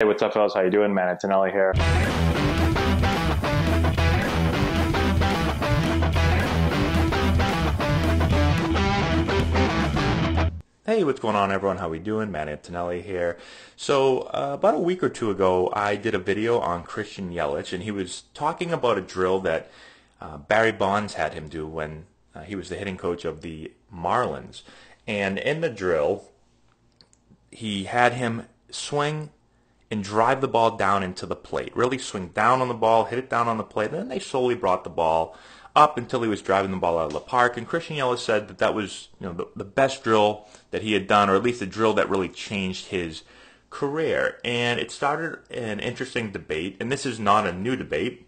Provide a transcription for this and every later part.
Hey, what's up, fellas? How you doing? Man, it's Antonelli here. Hey, what's going on, everyone? How we doing? Matt Antonelli here. So, uh, about a week or two ago, I did a video on Christian Yelich, and he was talking about a drill that uh, Barry Bonds had him do when uh, he was the hitting coach of the Marlins. And in the drill, he had him swing and drive the ball down into the plate. Really swing down on the ball, hit it down on the plate. And then they slowly brought the ball up until he was driving the ball out of the park. And Christian Yelich said that that was you know the, the best drill that he had done, or at least a drill that really changed his career. And it started an interesting debate, and this is not a new debate.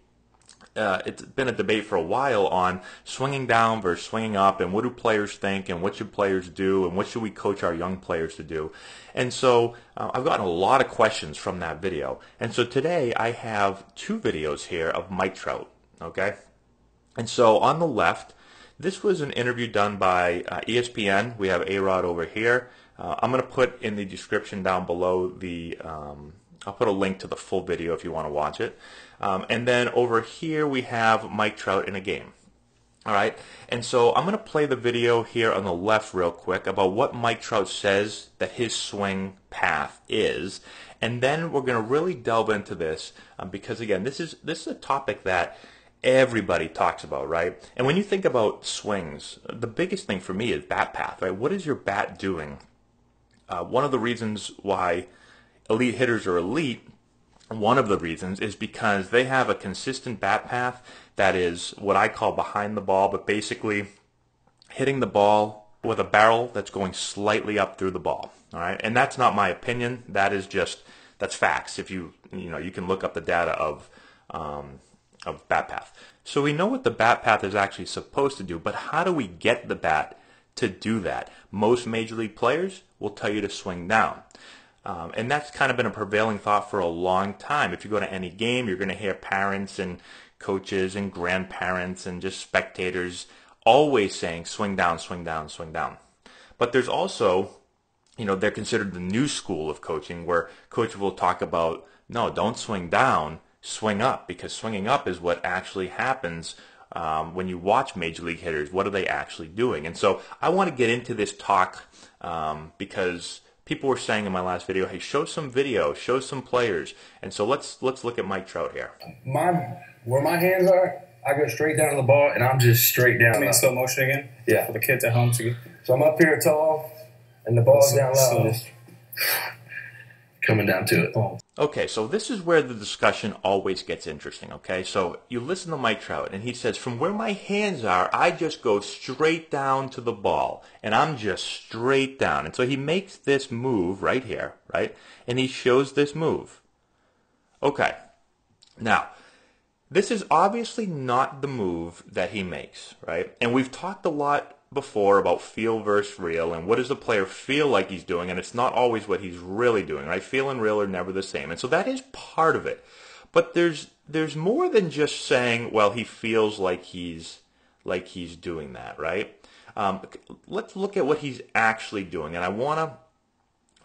Uh, it's been a debate for a while on swinging down versus swinging up, and what do players think, and what should players do, and what should we coach our young players to do. And so uh, I've gotten a lot of questions from that video. And so today I have two videos here of Mike Trout. Okay, and so on the left, this was an interview done by uh, ESPN. We have A-Rod over here. Uh, I'm going to put in the description down below the, um, I'll put a link to the full video if you want to watch it. Um, and then over here we have Mike Trout in a game. All right, and so I'm going to play the video here on the left real quick about what Mike Trout says that his swing path is, and then we're going to really delve into this um, because again, this is this is a topic that everybody talks about, right? And when you think about swings, the biggest thing for me is bat path, right? What is your bat doing? Uh, one of the reasons why elite hitters are elite, one of the reasons is because they have a consistent bat path that is what I call behind the ball, but basically hitting the ball with a barrel that's going slightly up through the ball. All right, and that's not my opinion. That is just that's facts. If you you know you can look up the data of um, of bat path. So we know what the bat path is actually supposed to do, but how do we get the bat to do that? Most major league players will tell you to swing down. Um, and that's kind of been a prevailing thought for a long time. If you go to any game, you're going to hear parents and coaches and grandparents and just spectators always saying swing down, swing down, swing down. But there's also, you know, they're considered the new school of coaching where coaches will talk about, no, don't swing down, swing up because swinging up is what actually happens um, when you watch major league hitters. What are they actually doing? And so I want to get into this talk um, because people were saying in my last video, "Hey, show some video, show some players." And so let's let's look at Mike Trout here. My where my hands are, I go straight down to the ball, and I'm just straight down. I mean, slow motion again. Yeah. For the kids at home to. So I'm up here tall, and the ball's So- down low, so- just coming down to it. Okay, so this is where the discussion always gets interesting, okay? So you listen to Mike Trout, and he says, From where my hands are, I just go straight down to the ball, and I'm just straight down. And so he makes this move right here, right? And he shows this move. Okay, now, this is obviously not the move that he makes, right? And we've talked a lot before about feel versus real and what does the player feel like he's doing and it's not always what he's really doing, right? Feel and real are never the same. And so that is part of it. But there's there's more than just saying, well, he feels like he's like he's doing that, right? Um, let's look at what he's actually doing. And I want to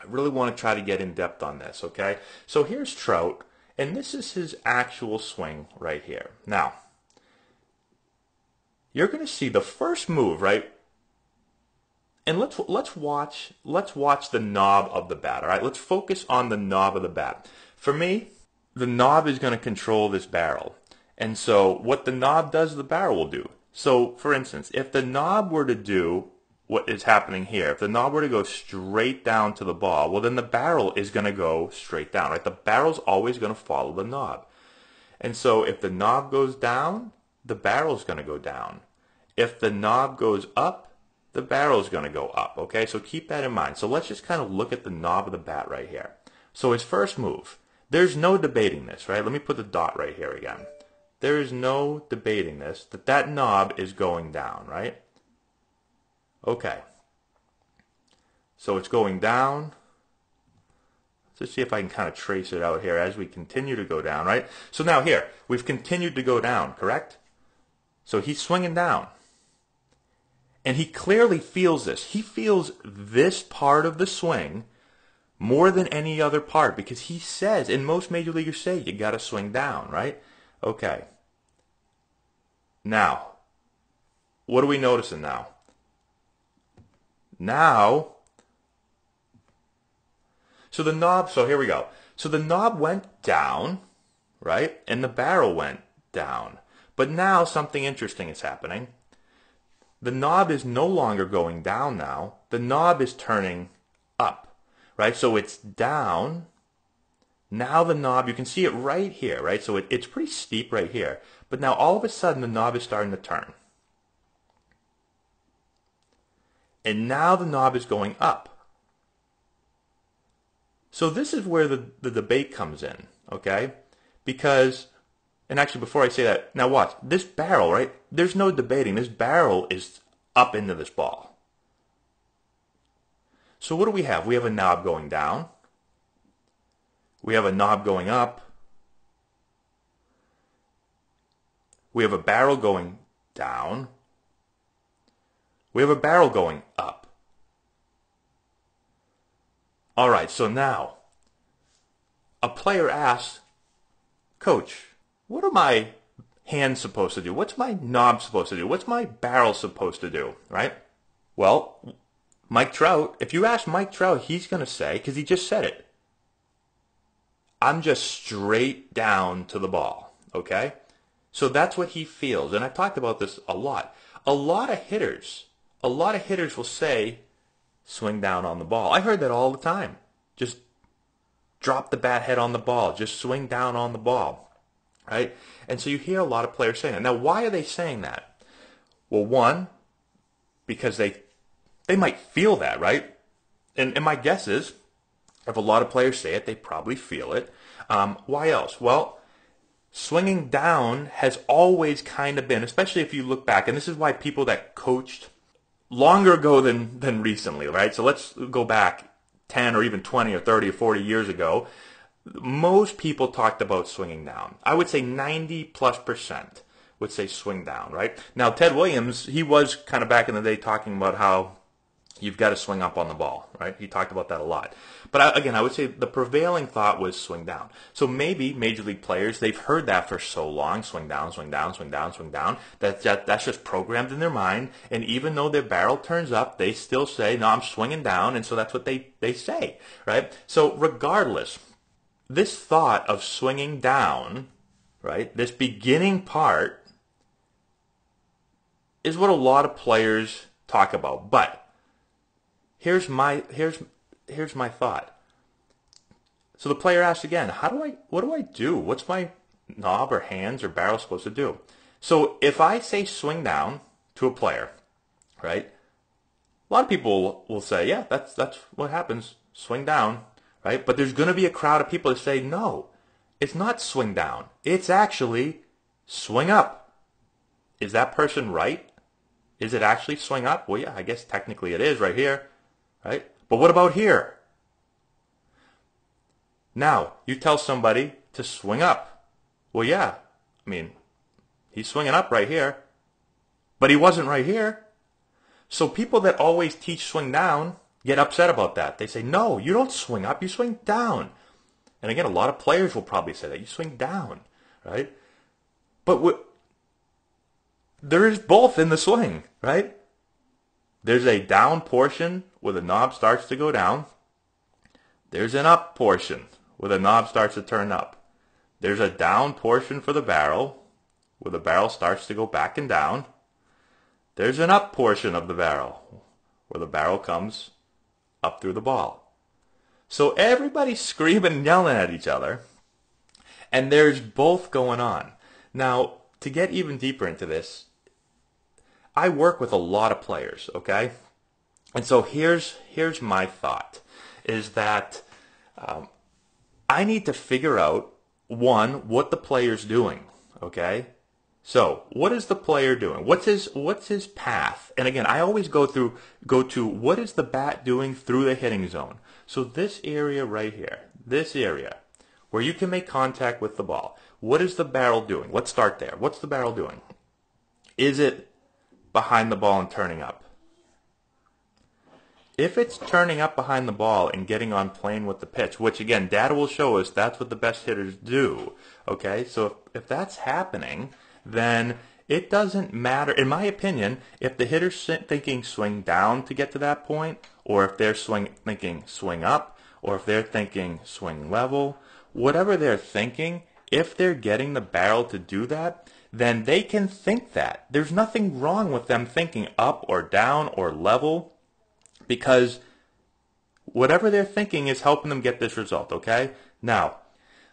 I really want to try to get in depth on this, okay? So here's Trout, and this is his actual swing right here. Now, you're going to see the first move, right? And let's let's watch let's watch the knob of the bat. All right, let's focus on the knob of the bat. For me, the knob is going to control this barrel, and so what the knob does, the barrel will do. So, for instance, if the knob were to do what is happening here, if the knob were to go straight down to the ball, well, then the barrel is going to go straight down. Right, the barrel's always going to follow the knob, and so if the knob goes down, the barrel's going to go down. If the knob goes up, the barrel is going to go up. Okay, so keep that in mind. So let's just kind of look at the knob of the bat right here. So his first move, there's no debating this, right? Let me put the dot right here again. There is no debating this, that that knob is going down, right? Okay. So it's going down. Let's see if I can kind of trace it out here as we continue to go down, right? So now here, we've continued to go down, correct? So he's swinging down. And he clearly feels this. He feels this part of the swing more than any other part because he says, and most major leaguers say, you got to swing down, right? Okay. Now, what are we noticing now? Now, so the knob, so here we go. So the knob went down, right? And the barrel went down. But now something interesting is happening. The knob is no longer going down now. The knob is turning up, right? So it's down. Now the knob, you can see it right here, right? So it, it's pretty steep right here. But now all of a sudden the knob is starting to turn. And now the knob is going up. So this is where the, the debate comes in, okay? Because and actually, before I say that, now watch. This barrel, right? There's no debating. This barrel is up into this ball. So what do we have? We have a knob going down. We have a knob going up. We have a barrel going down. We have a barrel going up. All right, so now a player asks, Coach, what are my hands supposed to do? What's my knob supposed to do? What's my barrel supposed to do? Right? Well, Mike Trout, if you ask Mike Trout, he's going to say, because he just said it, I'm just straight down to the ball. Okay? So that's what he feels. And I've talked about this a lot. A lot of hitters, a lot of hitters will say, swing down on the ball. I heard that all the time. Just drop the bat head on the ball. Just swing down on the ball right? And so you hear a lot of players saying that. Now, why are they saying that? Well, one, because they they might feel that, right? And, and my guess is, if a lot of players say it, they probably feel it. Um, why else? Well, swinging down has always kind of been, especially if you look back, and this is why people that coached longer ago than, than recently, right? So let's go back 10 or even 20 or 30 or 40 years ago most people talked about swinging down. I would say 90 plus percent would say swing down, right? Now, Ted Williams, he was kind of back in the day talking about how you've got to swing up on the ball, right? He talked about that a lot. But I, again, I would say the prevailing thought was swing down. So maybe major league players, they've heard that for so long, swing down, swing down, swing down, swing down, that, that that's just programmed in their mind. And even though their barrel turns up, they still say, no, I'm swinging down. And so that's what they, they say, right? So regardless, this thought of swinging down, right, this beginning part, is what a lot of players talk about. But here's my here's here's my thought. So the player asks again, how do I what do I do? What's my knob or hands or barrel supposed to do? So if I say swing down to a player, right? A lot of people will say, yeah, that's that's what happens. Swing down right? But there's going to be a crowd of people that say, no, it's not swing down. It's actually swing up. Is that person right? Is it actually swing up? Well, yeah, I guess technically it is right here, right? But what about here? Now, you tell somebody to swing up. Well, yeah, I mean, he's swinging up right here, but he wasn't right here. So people that always teach swing down get upset about that. They say, no, you don't swing up, you swing down. And again, a lot of players will probably say that. You swing down, right? But there is both in the swing, right? There's a down portion where the knob starts to go down. There's an up portion where the knob starts to turn up. There's a down portion for the barrel where the barrel starts to go back and down. There's an up portion of the barrel where the barrel comes up through the ball. So everybody's screaming and yelling at each other, and there's both going on. Now, to get even deeper into this, I work with a lot of players, okay? And so here's here's my thought is that um, I need to figure out one what the player's doing, okay? So, what is the player doing? What's his what's his path? And again, I always go through go to what is the bat doing through the hitting zone. So this area right here, this area where you can make contact with the ball. What is the barrel doing? Let's start there. What's the barrel doing? Is it behind the ball and turning up? if it's turning up behind the ball and getting on plane with the pitch, which again, data will show us that's what the best hitters do. Okay, so if, if that's happening, then it doesn't matter, in my opinion, if the hitter's thinking swing down to get to that point, or if they're swing, thinking swing up, or if they're thinking swing level, whatever they're thinking, if they're getting the barrel to do that, then they can think that. There's nothing wrong with them thinking up or down or level because whatever they're thinking is helping them get this result, okay? Now,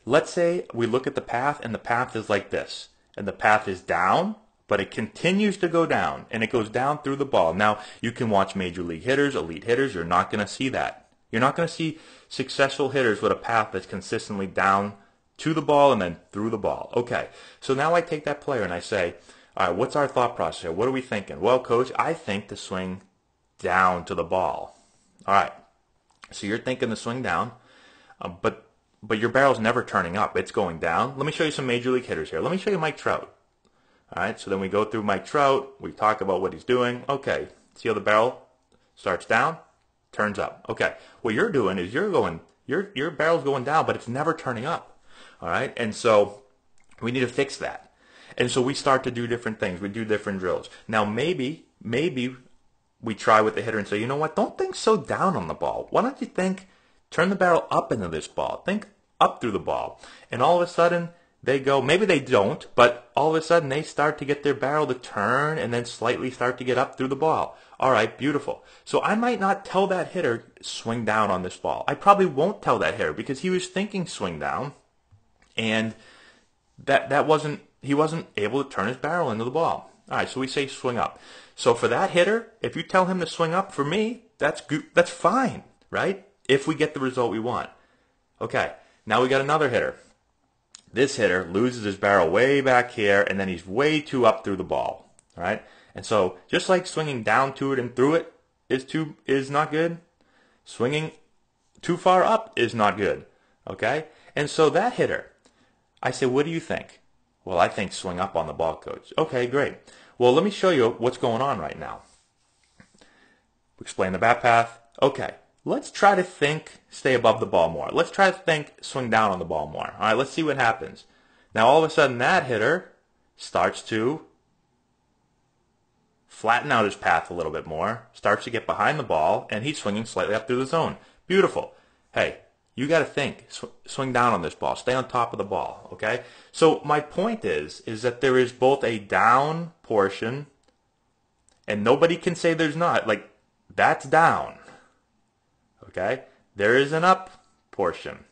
let's say we look at the path and the path is like this, and the path is down, but it continues to go down, and it goes down through the ball. Now, you can watch major league hitters, elite hitters, you're not going to see that. You're not going to see successful hitters with a path that's consistently down to the ball and then through the ball. Okay, so now I take that player and I say, all right, what's our thought process here? What are we thinking? Well, coach, I think the swing down to the ball. All right. So you're thinking the swing down, uh, but but your barrel's never turning up. It's going down. Let me show you some major league hitters here. Let me show you Mike Trout. All right. So then we go through Mike Trout. We talk about what he's doing. Okay. See how the barrel starts down, turns up. Okay. What you're doing is you're going your your barrel's going down, but it's never turning up. All right. And so we need to fix that. And so we start to do different things. We do different drills. Now maybe maybe we try with the hitter and say, you know what, don't think so down on the ball. Why don't you think, turn the barrel up into this ball. Think up through the ball. And all of a sudden, they go, maybe they don't, but all of a sudden they start to get their barrel to turn and then slightly start to get up through the ball. All right, beautiful. So I might not tell that hitter, swing down on this ball. I probably won't tell that hitter because he was thinking swing down and that, that wasn't, he wasn't able to turn his barrel into the ball. All right, so we say swing up. So for that hitter, if you tell him to swing up, for me, that's good, that's fine, right? If we get the result we want. Okay, now we got another hitter. This hitter loses his barrel way back here, and then he's way too up through the ball, right? And so just like swinging down to it and through it is too is not good, swinging too far up is not good, okay? And so that hitter, I say, what do you think? Well, I think swing up on the ball, coach. Okay, great. Well, let me show you what's going on right now. Explain the bat path. Okay, let's try to think stay above the ball more. Let's try to think swing down on the ball more. All right, let's see what happens. Now, all of a sudden, that hitter starts to flatten out his path a little bit more, starts to get behind the ball, and he's swinging slightly up through the zone. Beautiful. Hey, you got to think, sw swing down on this ball, stay on top of the ball, okay? So my point is, is that there is both a down portion, and nobody can say there's not. Like, that's down, okay? There is an up portion,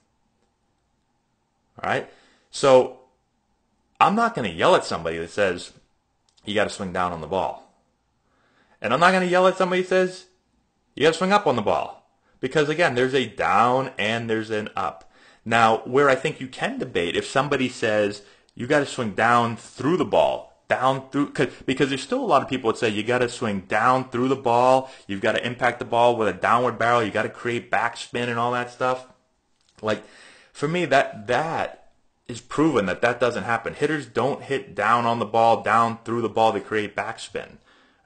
all right? So I'm not going to yell at somebody that says, you got to swing down on the ball. And I'm not going to yell at somebody that says, you got to swing up on the ball. Because again, there's a down and there's an up. Now, where I think you can debate, if somebody says you got to swing down through the ball, down through, cause, because there's still a lot of people that say you got to swing down through the ball, you've got to impact the ball with a downward barrel, you got to create backspin and all that stuff. Like, for me, that that is proven that that doesn't happen. Hitters don't hit down on the ball, down through the ball to create backspin,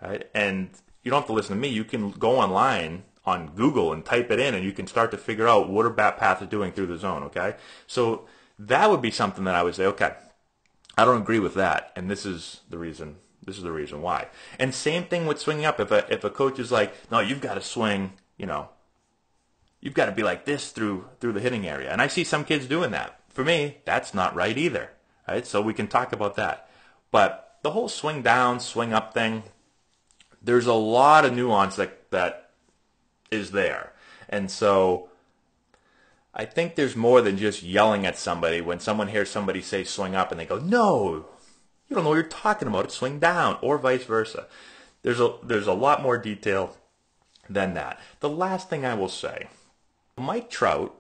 right? And you don't have to listen to me. You can go online on Google and type it in, and you can start to figure out what a bat path is doing through the zone. Okay, so that would be something that I would say, okay, I don't agree with that, and this is the reason. This is the reason why. And same thing with swinging up. If a if a coach is like, no, you've got to swing, you know, you've got to be like this through through the hitting area, and I see some kids doing that. For me, that's not right either. Right, so we can talk about that. But the whole swing down, swing up thing, there's a lot of nuance that that is there. And so I think there's more than just yelling at somebody when someone hears somebody say swing up and they go, no, you don't know what you're talking about. It's swing down or vice versa. There's a, there's a lot more detail than that. The last thing I will say, Mike Trout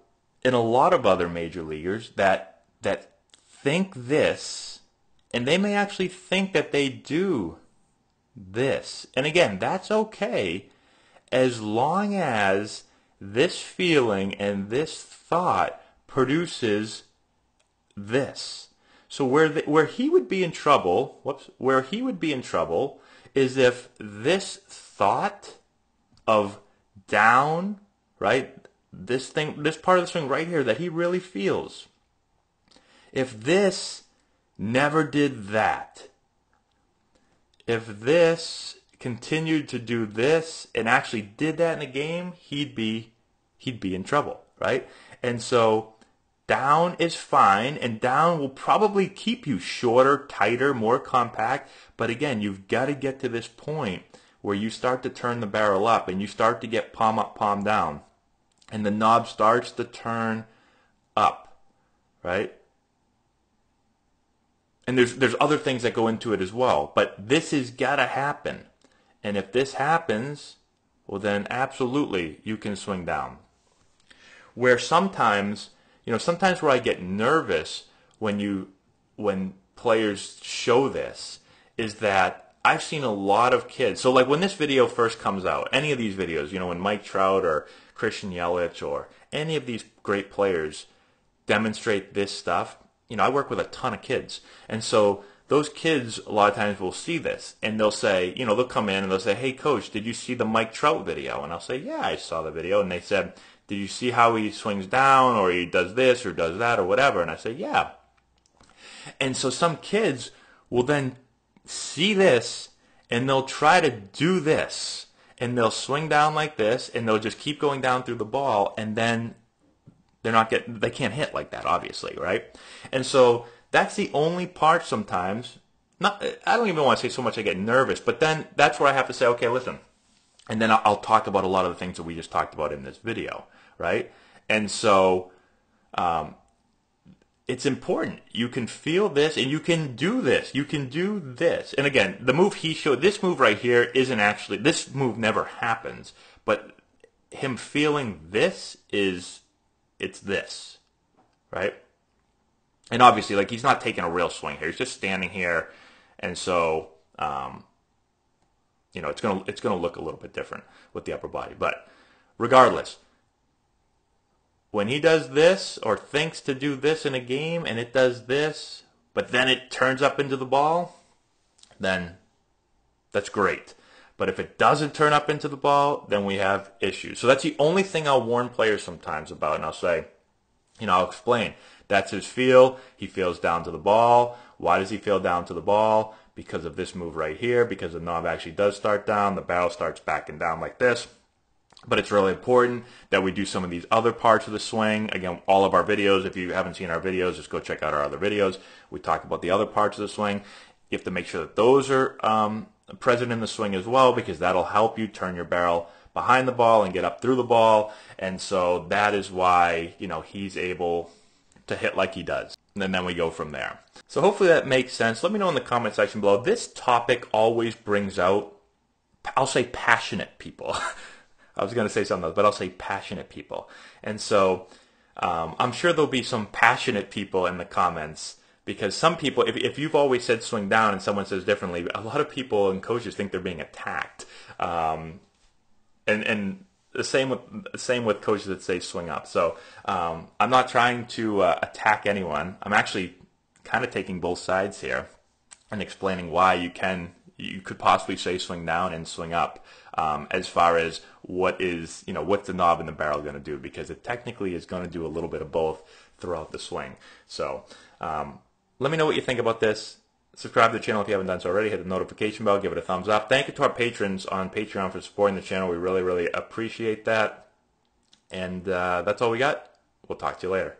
and a lot of other major leaguers that, that think this, and they may actually think that they do this. And again, that's okay as long as this feeling and this thought produces this. So where the, where he would be in trouble, whoops, where he would be in trouble is if this thought of down, right? This thing, this part of the swing right here that he really feels. If this never did that, if this continued to do this and actually did that in a game, he'd be he'd be in trouble, right? And so down is fine and down will probably keep you shorter, tighter, more compact, but again, you've got to get to this point where you start to turn the barrel up and you start to get palm up, palm down. And the knob starts to turn up, right? And there's there's other things that go into it as well, but this has got to happen. And if this happens, well then absolutely you can swing down. Where sometimes, you know, sometimes where I get nervous when you when players show this is that I've seen a lot of kids. So like when this video first comes out, any of these videos, you know, when Mike Trout or Christian Yelich or any of these great players demonstrate this stuff, you know, I work with a ton of kids. And so those kids a lot of times will see this and they'll say, you know, they'll come in and they'll say, hey, coach, did you see the Mike Trout video? And I'll say, yeah, I saw the video. And they said, did you see how he swings down or he does this or does that or whatever? And I say, yeah. And so some kids will then see this and they'll try to do this and they'll swing down like this and they'll just keep going down through the ball and then they're not get they can't hit like that obviously right and so that's the only part sometimes not i don't even want to say so much i get nervous but then that's where i have to say okay listen and then i'll, talk about a lot of the things that we just talked about in this video right and so um, it's important. You can feel this and you can do this. You can do this. And again, the move he showed, this move right here isn't actually, this move never happens, but him feeling this is, it's this, right? And obviously, like, he's not taking a real swing here. He's just standing here. And so, um, you know, it's going to, it's going to look a little bit different with the upper body. But regardless, when he does this or thinks to do this in a game and it does this, but then it turns up into the ball, then that's great. But if it doesn't turn up into the ball, then we have issues. So that's the only thing I'll warn players sometimes about, and I'll say, you know, I'll explain. That's his feel. He feels down to the ball. Why does he feel down to the ball? Because of this move right here, because the knob actually does start down. The barrel starts backing down like this. But it's really important that we do some of these other parts of the swing. Again, all of our videos, if you haven't seen our videos, just go check out our other videos. We talk about the other parts of the swing. You have to make sure that those are um, present in the swing as well because that'll help you turn your barrel behind the ball and get up through the ball. And so that is why, you know, he's able to hit like he does. And then we go from there. So hopefully that makes sense. Let me know in the comment section below. This topic always brings out, I'll say passionate people. I was going to say something else, but I'll say passionate people. And so um, I'm sure there'll be some passionate people in the comments because some people, if, if you've always said swing down and someone says differently, a lot of people and coaches think they're being attacked. Um, and and the same with the same with coaches that say swing up. So um, I'm not trying to uh, attack anyone. I'm actually kind of taking both sides here and explaining why you can you could possibly say swing down and swing up um, as far as what is, you know, what's the knob and the barrel going to do because it technically is going to do a little bit of both throughout the swing. So um, let me know what you think about this. Subscribe to the channel if you haven't done so already. Hit the notification bell. Give it a thumbs up. Thank you to our patrons on Patreon for supporting the channel. We really, really appreciate that. And uh, that's all we got. We'll talk to you later.